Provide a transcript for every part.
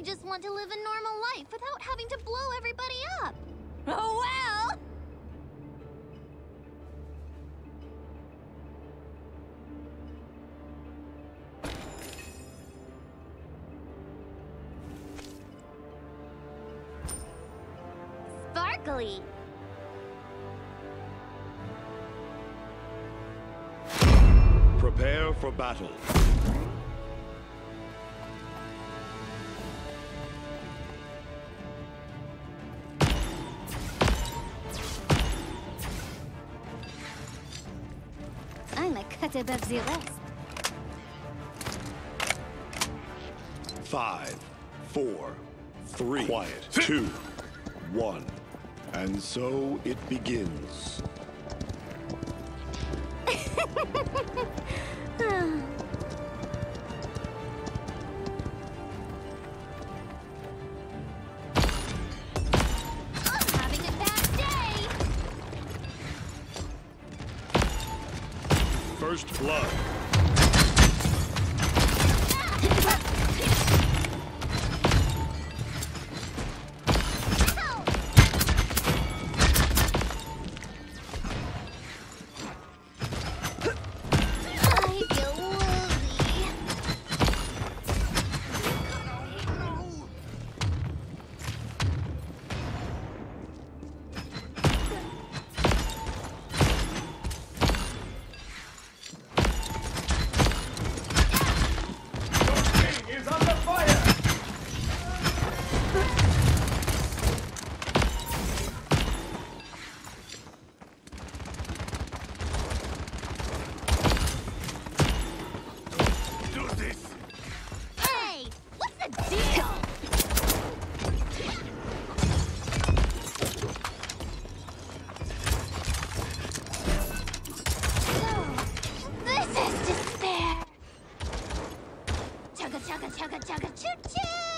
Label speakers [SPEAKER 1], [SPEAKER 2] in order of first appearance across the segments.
[SPEAKER 1] I just want to live a normal life without having to blow everybody up.
[SPEAKER 2] Oh well!
[SPEAKER 1] Sparkly.
[SPEAKER 3] Prepare for battle.
[SPEAKER 1] I'm a cut above the rest.
[SPEAKER 3] Five, four, three, quiet, two, one. And so it begins. First blood. 차가차가 춤춤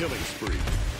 [SPEAKER 3] killing spree.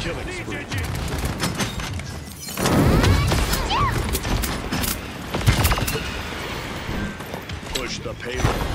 [SPEAKER 3] Killing spree. Push the payload.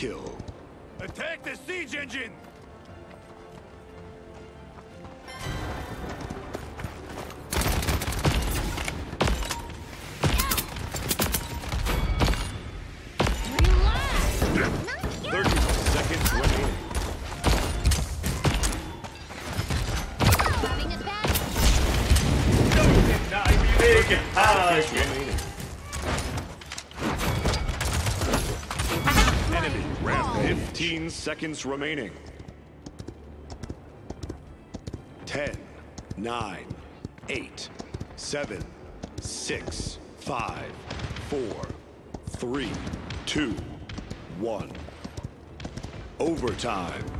[SPEAKER 1] kill.
[SPEAKER 4] Attack the siege engine!
[SPEAKER 1] seconds remaining. 10, 9, 8, 7, 6, 5, 4, 3, 2, 1. Overtime.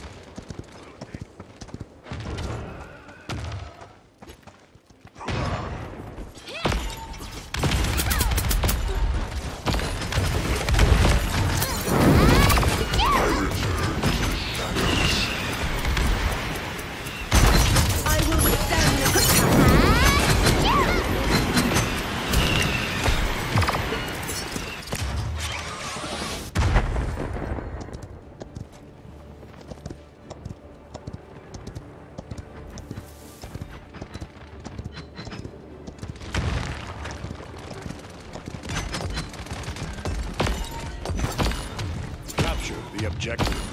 [SPEAKER 1] objective.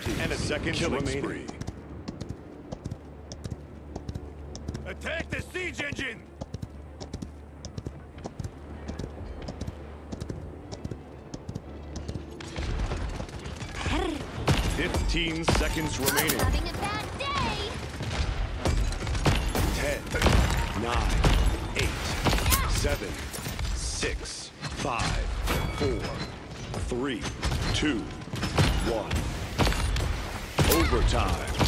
[SPEAKER 1] 30 and a second killing
[SPEAKER 4] remaining.
[SPEAKER 1] spree.
[SPEAKER 4] Attack the siege engine!
[SPEAKER 1] Fifteen seconds remaining.
[SPEAKER 3] Having a bad day.
[SPEAKER 1] Ten, nine, eight, seven, six, five, four, three, two, one. Overtime.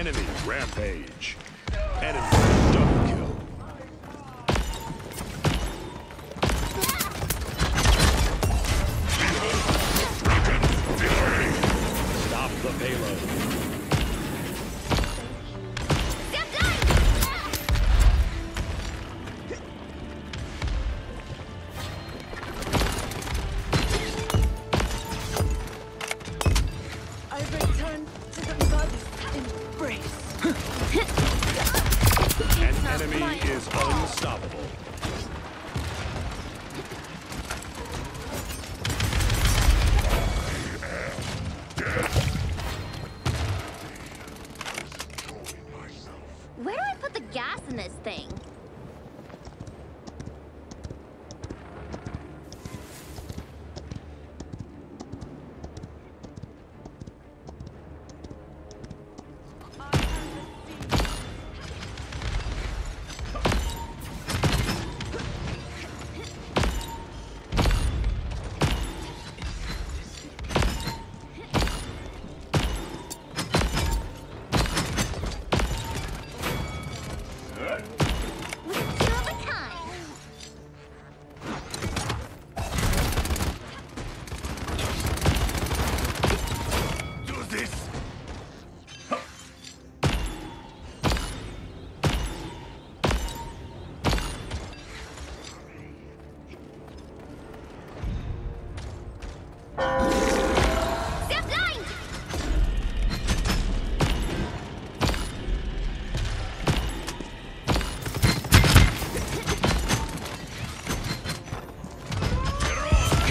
[SPEAKER 1] Enemy rampage. Enemy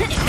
[SPEAKER 3] Okay.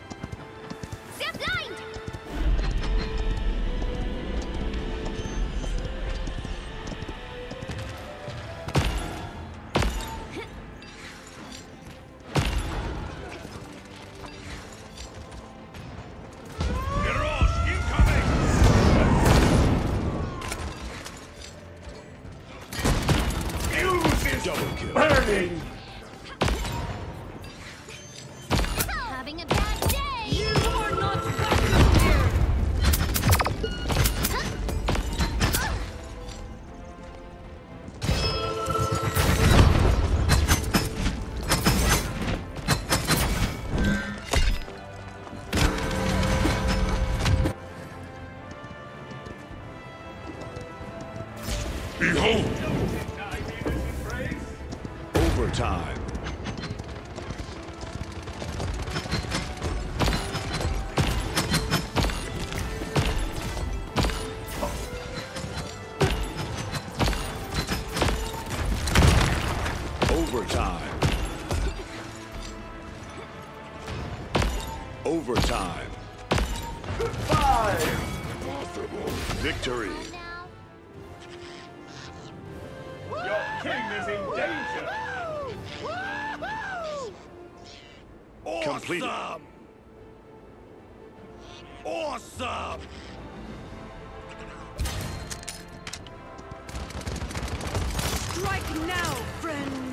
[SPEAKER 3] Having a
[SPEAKER 1] Overtime.
[SPEAKER 4] Five!
[SPEAKER 1] Victory.
[SPEAKER 4] Your king is in danger!
[SPEAKER 1] Completed.
[SPEAKER 4] Awesome! Awesome!
[SPEAKER 5] Strike now, friends!